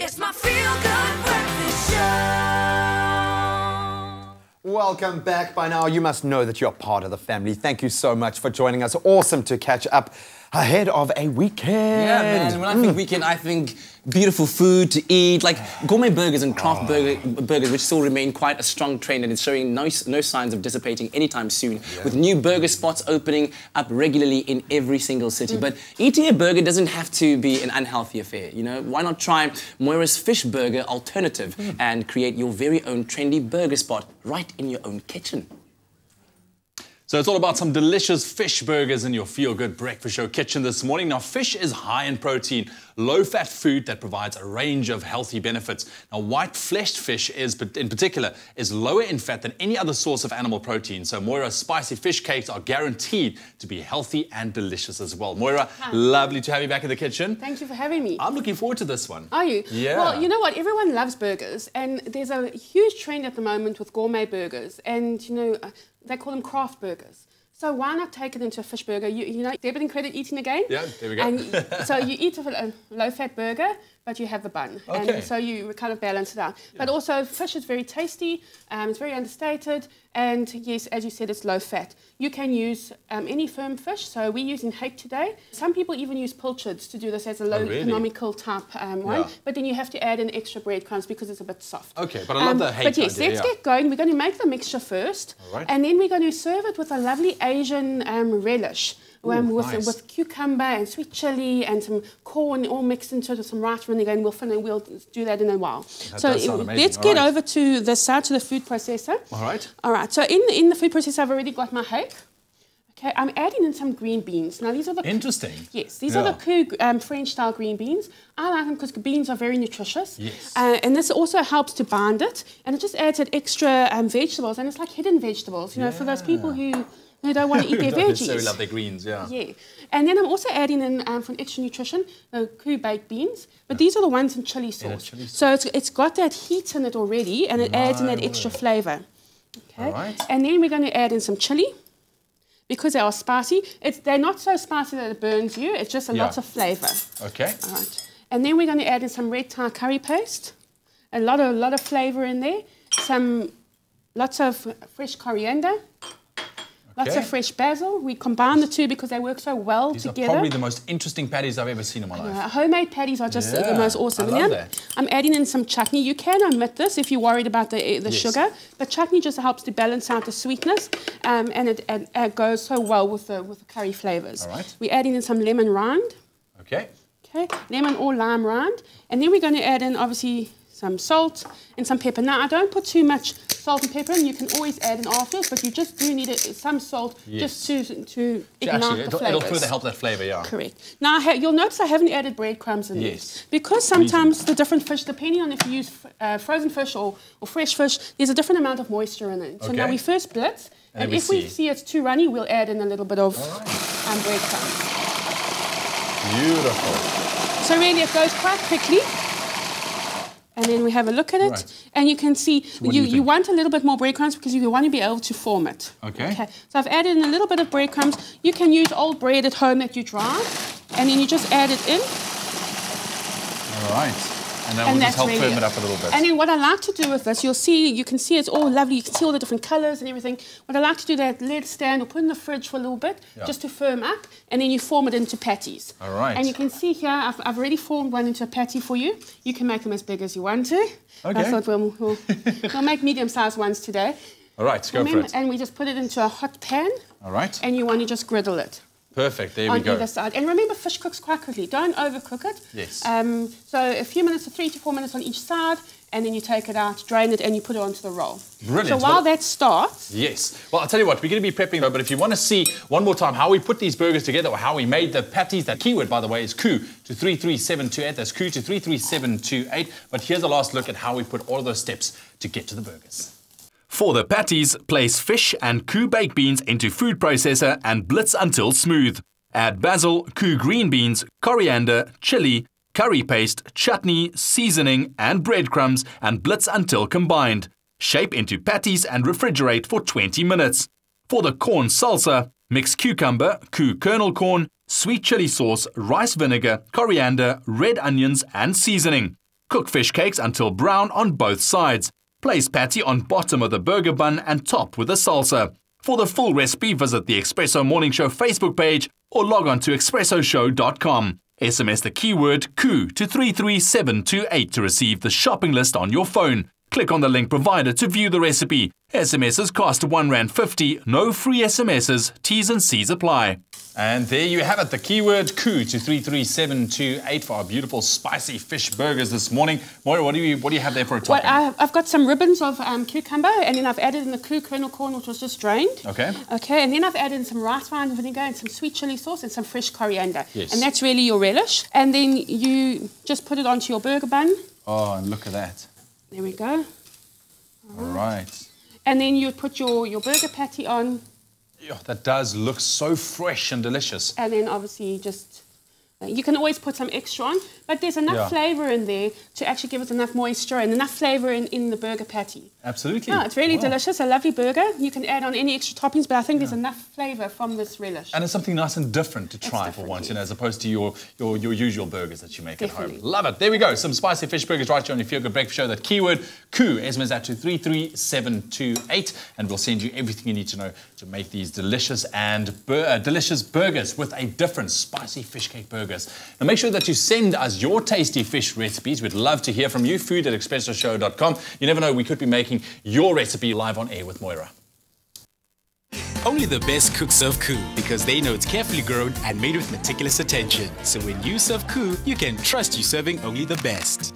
It's my feel good breakfast show. Welcome back. By now, you must know that you're part of the family. Thank you so much for joining us. Awesome to catch up ahead of a weekend. Yeah, man. When I think mm. weekend, I think beautiful food to eat, like gourmet burgers and craft oh. burger, burgers, which still remain quite a strong trend and it's showing no, no signs of dissipating anytime soon, with new burger spots opening up regularly in every single city. Mm. But eating a burger doesn't have to be an unhealthy affair, you know? Why not try Moira's fish burger alternative mm. and create your very own trendy burger spot right in your own kitchen? So it's all about some delicious fish burgers in your Feel Good Breakfast Show kitchen this morning. Now, fish is high in protein, low-fat food that provides a range of healthy benefits. Now, white-fleshed fish is, in particular, is lower in fat than any other source of animal protein. So Moira's spicy fish cakes are guaranteed to be healthy and delicious as well. Moira, lovely to have you back in the kitchen. Thank you for having me. I'm looking forward to this one. Are you? Yeah. Well, you know what? Everyone loves burgers, and there's a huge trend at the moment with gourmet burgers, and you know uh, they call them craft burgers. So why not take it into a fish burger? You, you know, debit and credit eating again. Yeah, there we go. And so you eat a, a low-fat burger, but you have the bun, Okay. and so you kind of balance it out. But also, fish is very tasty. Um, it's very understated, and yes, as you said, it's low-fat. You can use um, any firm fish. So we're using hake today. Some people even use pilchards to do this as a low Oh, really? economical type um, one. Yeah. But then you have to add in extra breadcrumbs because it's a bit soft. Okay, but I love the hake But yes, idea, let's yeah. get going. We're going to make the mixture first, right. and then we're going to serve it with a lovely Asian um, relish. Um, Ooh, with, nice. with cucumber and sweet chili and some corn all mixed into it with some rice vinegar and we'll, fin- we'll do that in a while. so does sound amazing. let's All get right. over to the side to the food processor. All right. All right, so in, in the food processor I've already got my hake. Okay, I'm adding in some green beans. Now these are the Interesting. Yes, these Yeah. are the um, French style green beans. I like them because beans are very nutritious. Yes. Uh, and this also helps to bind it, and it just adds that extra um, vegetables, and it's like hidden vegetables, you know, for those people who, who don't want to eat their veggies. They veggies. love their greens, yeah. Yeah, and then I'm also adding in um, for extra nutrition the Koo baked beans, but these are the ones in chili sauce. chili sauce. So it's, it's got that heat in it already, and it adds in that My extra word. flavour. Okay, All right. and then we're going to add in some chili. Because they are spicy, it's, they're not so spicy that it burns you. It's just a Yeah. lot of flavour. Okay. All right. And then we're going to add in some red Thai curry paste. A lot of, lot of flavour in there. Some, lots of fresh coriander. Lots Okay. of fresh basil. We combine the two because they work so well These together. are probably the most interesting patties I've ever seen in my life. Uh, homemade patties are just uh, the most awesome. I love that. I'm adding in some chutney. You can omit this if you're worried about the, the Yes. sugar, but chutney just helps to balance out the sweetness, um, and it and, uh, goes so well with the with the curry flavors. All right. We're adding in some lemon rind. Okay. Okay, lemon or lime rind. And then we're going to add in, obviously, some salt and some pepper. Now, I don't put too much salt and pepper and You can always add in afterwards, but you just do need a, some salt Yes. just to, to ignite Actually, the it'll, flavors. it'll further help that flavour, yeah. Correct. Now, you'll notice I haven't added breadcrumbs in Yes. there. Because sometimes the different fish, depending on if you use uh, frozen fish or, or fresh fish, there's a different amount of moisture in it. So now we first blitz, And and, we if we see. see it's too runny, we'll add in a little bit of um, breadcrumbs. Beautiful. So really, it goes quite quickly. And then we have a look at it, Right. and you can see do you, you you, want a little bit more breadcrumbs because you want to be able to form it. Okay. Okay. So I've added in a little bit of breadcrumbs. You can use old bread at home that you dry, and then you just add it in. All right. And that will just that's help really firm it up a little bit. And then what I like to do with this, you'll see, you can see it's all lovely. You can see all the different colours and everything. What I like to do, that let it stand or put in the fridge for a little bit, Yeah. just to firm up, and then you form it into patties. All right. And you can see here, I've, I've already formed one into a patty for you. You can make them as big as you want to. Okay. I thought we'll, we'll, we'll make medium-sized ones today. All right, go for it. And we just put it into a hot pan, All right. and you want to just griddle it Perfect. There we on go. either side. And remember, fish cooks quite quickly. Don't overcook it. Yes. Um, so a few minutes, or three to four minutes on each side, and then you take it out, drain it, and you put it onto the roll. Brilliant. So while Well- that starts, Yes. Well, I'll tell you what, we're going to be prepping though, but if you want to see one more time how we put these burgers together or how we made the patties, that keyword, by the way, is KOO to 33728. That's KOO to 33728. But here's a last look at how we put all of those steps to get to the burgers. For the patties, place fish and KOO baked beans into food processor and blitz until smooth. Add basil, KOO green beans, coriander, chili, curry paste, chutney, seasoning, and breadcrumbs and blitz until combined. Shape into patties and refrigerate for 20 minutes. For the corn salsa, mix cucumber, KOO kernel corn, sweet chili sauce, rice vinegar, coriander, red onions, and seasoning. Cook fish cakes until brown on both sides. Place patty on bottom of the burger bun and top with a salsa. For the full recipe, visit the Expresso Morning Show Facebook page or log on to espressoshow.com. SMS the keyword KOO to 33728 to receive the shopping list on your phone. Click on the link provided to view the recipe. SMSs cost one rand 50, no free SMSs, T's and C's apply. And there you have it, the keyword KOO to 33728 for our beautiful spicy fish burgers this morning. Moira, what do you what do you have there for a Well, topping? I, I've got some ribbons of um, cucumber, and then I've added in the KOO kernel corn, which was just drained. Okay. Okay, and then I've added in some rice wine vinegar and some sweet chili sauce and some fresh coriander. Yes. And that's really your relish. And then you just put it onto your burger bun. oh, and look at that. There we go. All right. And then you put your, your burger patty on, Yeah, that does look so fresh and delicious. and then obviously just. You can always put some extra on, but there's enough Yeah. flavour in there to actually give us enough moisture and enough flavour in, in the burger patty. Absolutely. No, it's really Wow. delicious, a lovely burger. You can add on any extra toppings, but I think there's enough flavour from this relish. And it's something nice and different to try for once, you know, as opposed to your, your, your usual burgers that you make at home. Love it. There we go. Some spicy fish burgers right here on your Feel Good Breakfast Show. That keyword, KOO, SMS that to 33728, and we'll send you everything you need to know to make these delicious and bur- uh, delicious burgers with a different spicy fish cake Now make sure that you send us your tasty fish recipes. We'd love to hear from you. Food at expressoshow.com. You never know, we could be making your recipe live on air with Moira. Only the best cooks serve Koo because they know it's carefully grown and made with meticulous attention. So when you serve Koo, you can trust you serving only the best.